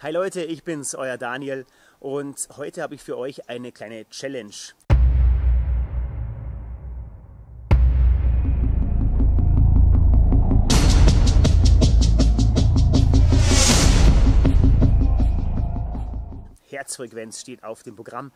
Hi Leute, ich bin's, euer Daniel und heute habe ich für euch eine kleine Challenge. Herzfrequenz steht auf dem Programm.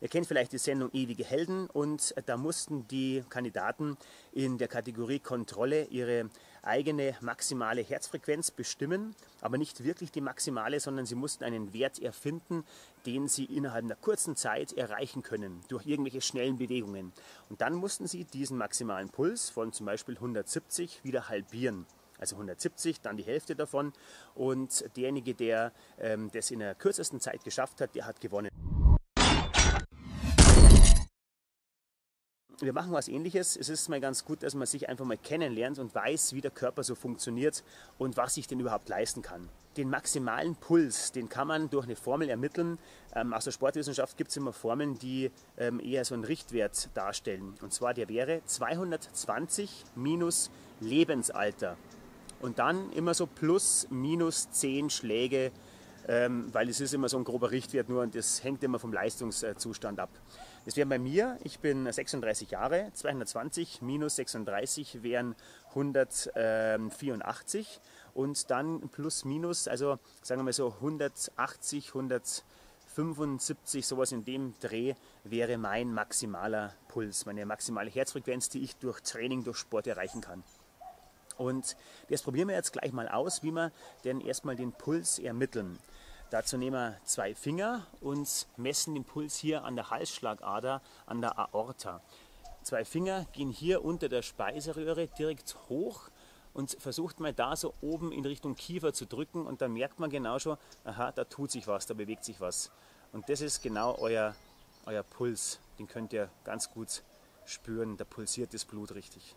Ihr kennt vielleicht die Sendung Ewige Helden und da mussten die Kandidaten in der Kategorie Kontrolle ihre eigene maximale Herzfrequenz bestimmen, aber nicht wirklich die maximale, sondern sie mussten einen Wert erfinden, den sie innerhalb einer kurzen Zeit erreichen können durch irgendwelche schnellen Bewegungen. Und dann mussten sie diesen maximalen Puls von zum Beispiel 170 wieder halbieren also 170, dann die Hälfte davon. Und derjenige, der ähm, das in der kürzesten Zeit geschafft hat, der hat gewonnen. wir machen was ähnliches. Es ist mal ganz gut, dass man sich einfach mal kennenlernt und weiß, wie der Körper so funktioniert und was ich denn überhaupt leisten kann. Den maximalen Puls, den kann man durch eine Formel ermitteln. Ähm, aus der Sportwissenschaft gibt es immer Formeln, die ähm, eher so einen Richtwert darstellen. Und zwar der wäre 220 minus Lebensalter. Und dann immer so plus minus 10 Schläge ähm, weil es ist immer so ein grober Richtwert nur und das hängt immer vom Leistungszustand ab. Das wäre bei mir, ich bin 36 Jahre, 220 minus 36 wären 184 und dann plus minus, also sagen wir mal so 180, 175, sowas in dem Dreh wäre mein maximaler Puls, meine maximale Herzfrequenz, die ich durch Training, durch Sport erreichen kann. Und das probieren wir jetzt gleich mal aus, wie wir denn erstmal den Puls ermitteln. Dazu nehmen wir zwei Finger und messen den Puls hier an der Halsschlagader, an der Aorta. Zwei Finger gehen hier unter der Speiseröhre direkt hoch und versucht mal da so oben in Richtung Kiefer zu drücken und dann merkt man genau schon, aha, da tut sich was, da bewegt sich was. Und das ist genau euer, euer Puls. Den könnt ihr ganz gut spüren, da pulsiert das Blut richtig.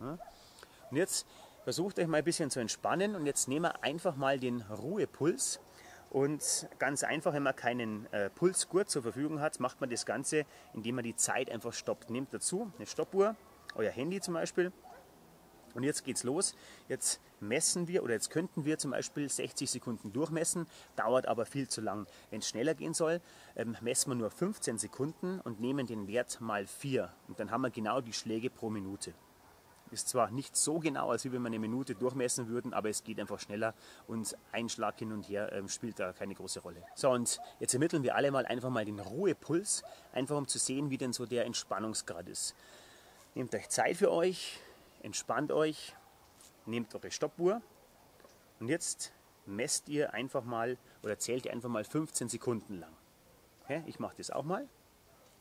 Ja? Und jetzt versucht euch mal ein bisschen zu entspannen und jetzt nehmen wir einfach mal den Ruhepuls. Und ganz einfach, wenn man keinen äh, Pulsgurt zur Verfügung hat, macht man das Ganze, indem man die Zeit einfach stoppt. Nehmt dazu eine Stoppuhr, euer Handy zum Beispiel. Und jetzt geht's los. Jetzt messen wir oder jetzt könnten wir zum Beispiel 60 Sekunden durchmessen, dauert aber viel zu lang. Wenn es schneller gehen soll, ähm, messen wir nur 15 Sekunden und nehmen den Wert mal 4. Und dann haben wir genau die Schläge pro Minute. Ist zwar nicht so genau, als wenn wir eine Minute durchmessen würden, aber es geht einfach schneller und ein Schlag hin und her ähm, spielt da keine große Rolle. So, und jetzt ermitteln wir alle mal einfach mal den Ruhepuls, einfach um zu sehen, wie denn so der Entspannungsgrad ist. Nehmt euch Zeit für euch, entspannt euch, nehmt eure Stoppuhr und jetzt messt ihr einfach mal oder zählt ihr einfach mal 15 Sekunden lang. Okay, ich mache das auch mal.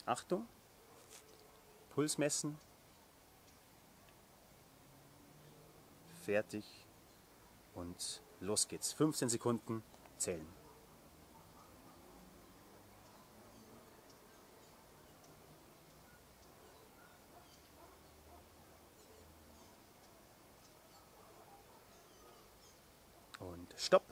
Achtung, Puls messen, fertig und los geht's. 15 Sekunden zählen. Und stopp.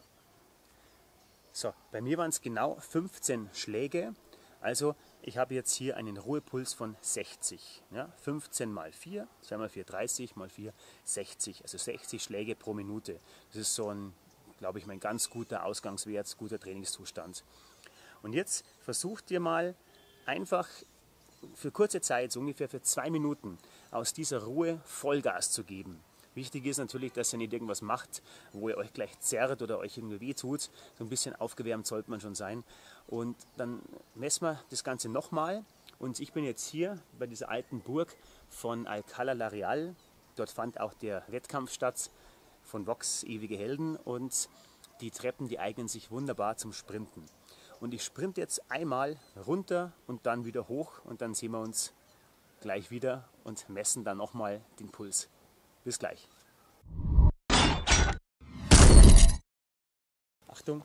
So, bei mir waren es genau 15 Schläge. Also ich habe jetzt hier einen Ruhepuls von 60. Ja, 15 mal 4, 2 mal 4, 30 mal 4, 60. Also 60 Schläge pro Minute. Das ist so ein, glaube ich, mein ganz guter Ausgangswert, guter Trainingszustand. Und jetzt versucht ihr mal einfach für kurze Zeit, so ungefähr für zwei Minuten, aus dieser Ruhe Vollgas zu geben. Wichtig ist natürlich, dass ihr nicht irgendwas macht, wo ihr euch gleich zerrt oder euch irgendwie weh tut. So ein bisschen aufgewärmt sollte man schon sein. Und dann messen wir das Ganze nochmal. Und ich bin jetzt hier bei dieser alten Burg von Alcalá la Real. Dort fand auch der Wettkampf statt von Vox Ewige Helden. Und die Treppen, die eignen sich wunderbar zum Sprinten. Und ich sprinte jetzt einmal runter und dann wieder hoch und dann sehen wir uns gleich wieder und messen dann nochmal den Puls. Bis gleich. Achtung,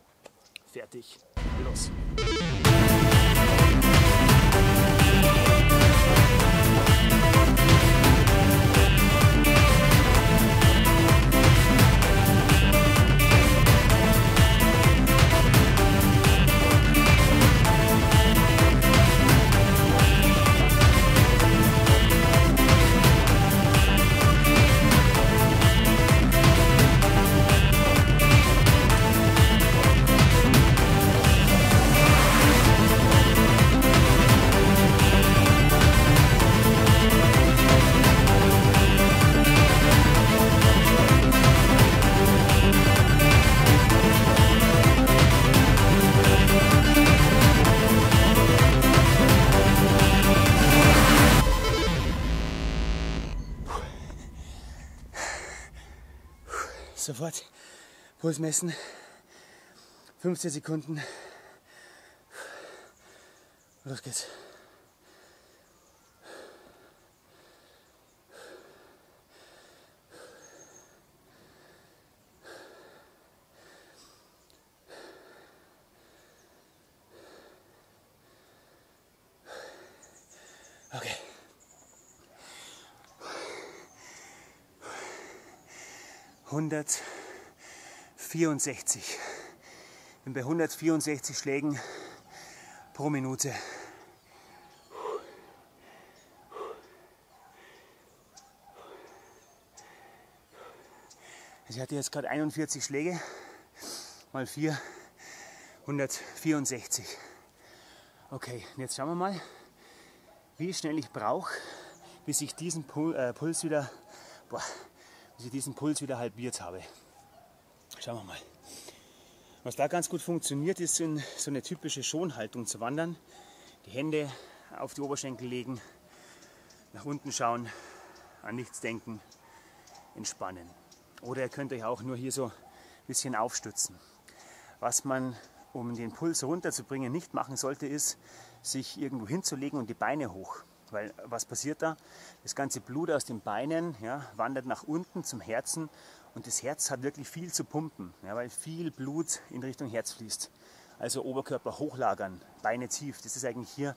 fertig, los. Sofort Puls messen. 15 Sekunden. Los geht's. 164. Ich Bin bei 164 Schlägen pro Minute. Also ich hatte jetzt gerade 41 Schläge mal 4, 164. Okay, und jetzt schauen wir mal, wie schnell ich brauche, bis ich diesen äh, Puls wieder boah, bis ich diesen Puls wieder halbiert habe. Schauen wir mal. Was da ganz gut funktioniert, ist in so eine typische Schonhaltung zu wandern. Die Hände auf die Oberschenkel legen, nach unten schauen, an nichts denken, entspannen. Oder ihr könnt euch auch nur hier so ein bisschen aufstützen. Was man, um den Puls runterzubringen, nicht machen sollte, ist, sich irgendwo hinzulegen und die Beine hoch. Weil was passiert da? Das ganze Blut aus den Beinen ja, wandert nach unten zum Herzen und das Herz hat wirklich viel zu pumpen, ja, weil viel Blut in Richtung Herz fließt. Also Oberkörper hochlagern, Beine tief. Das ist eigentlich hier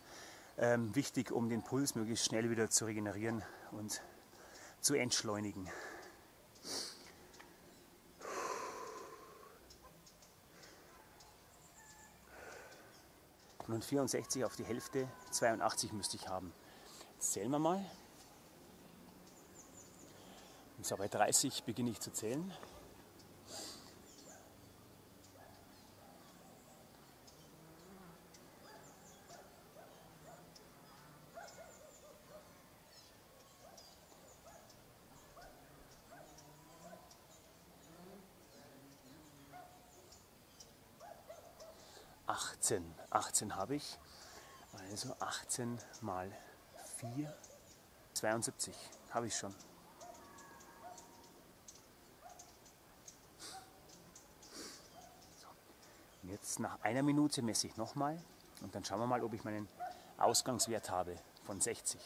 ähm, wichtig, um den Puls möglichst schnell wieder zu regenerieren und zu entschleunigen. Nun 64 auf die Hälfte, 82 müsste ich haben. Zählen wir mal. Und so bei 30 beginne ich zu zählen. Achtzehn. 18 habe ich. Also 18 mal 4, 72 habe ich schon. Und jetzt nach einer Minute messe ich nochmal und dann schauen wir mal, ob ich meinen Ausgangswert habe von 60.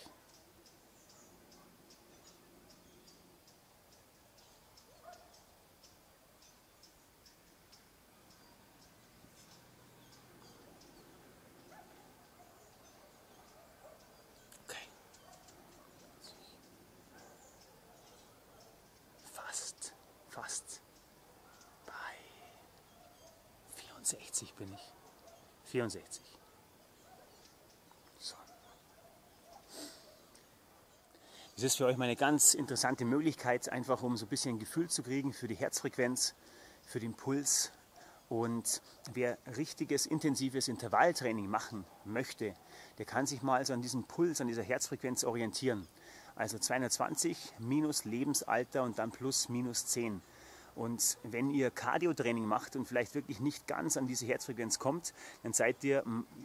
fast bei 64 bin ich. 64. So. Das ist für euch mal eine ganz interessante Möglichkeit, einfach um so ein bisschen ein Gefühl zu kriegen für die Herzfrequenz, für den Puls. Und wer richtiges, intensives Intervalltraining machen möchte, der kann sich mal so an diesem Puls, an dieser Herzfrequenz orientieren. Also 220 minus Lebensalter und dann plus minus 10. Und wenn ihr Cardio-Training macht und vielleicht wirklich nicht ganz an diese Herzfrequenz kommt, dann seid ihr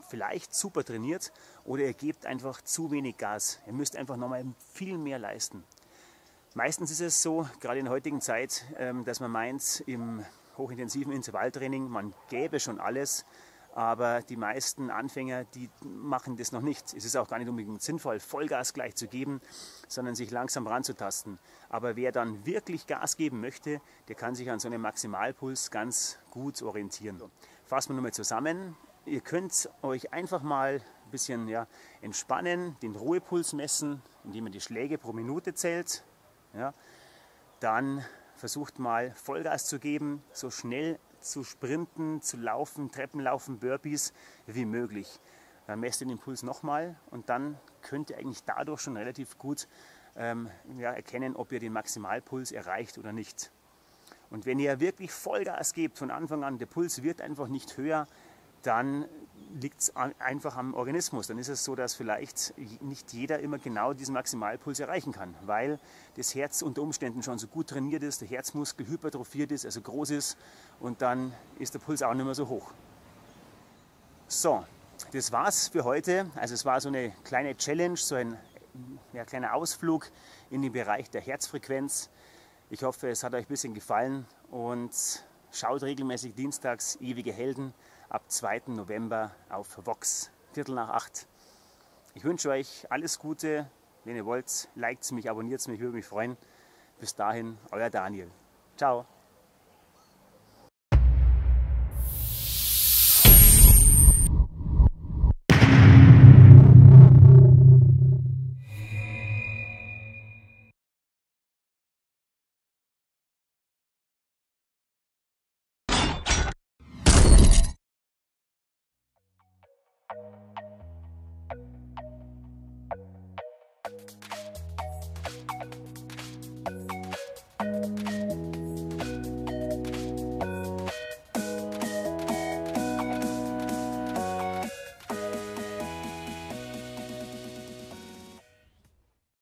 vielleicht super trainiert oder ihr gebt einfach zu wenig Gas. Ihr müsst einfach nochmal viel mehr leisten. Meistens ist es so, gerade in der heutigen Zeit, ähm, dass man meint, im hochintensiven Intervalltraining, man gäbe schon alles, aber die meisten Anfänger, die machen das noch nicht. Es ist auch gar nicht unbedingt sinnvoll, Vollgas gleich zu geben, sondern sich langsam ranzutasten. Aber wer dann wirklich Gas geben möchte, der kann sich an so einem Maximalpuls ganz gut orientieren. Fassen wir nochmal zusammen. Ihr könnt euch einfach mal ein bisschen ja, entspannen, den Ruhepuls messen, indem ihr die Schläge pro Minute zählt. Ja. Dann versucht mal Vollgas zu geben, so schnell zu sprinten, zu laufen, Treppenlaufen, Burpees wie möglich. Dann messt den Puls nochmal und dann könnt ihr eigentlich dadurch schon relativ gut ähm, ja, erkennen, ob ihr den Maximalpuls erreicht oder nicht. Und wenn ihr wirklich Vollgas gebt von Anfang an, der Puls wird einfach nicht höher, dann liegt es einfach am Organismus. Dann ist es so, dass vielleicht nicht jeder immer genau diesen Maximalpuls erreichen kann, weil das Herz unter Umständen schon so gut trainiert ist, der Herzmuskel hypertrophiert ist, also groß ist und dann ist der Puls auch nicht mehr so hoch. So, das war's für heute. Also es war so eine kleine Challenge, so ein ja, kleiner Ausflug in den Bereich der Herzfrequenz. Ich hoffe, es hat euch ein bisschen gefallen und schaut regelmäßig dienstags Ewige Helden ab 2. November auf Vox, Viertel nach acht. Ich wünsche euch alles Gute. Wenn ihr wollt, liked mich, abonniert mich, würde mich freuen. Bis dahin, euer Daniel. Ciao. you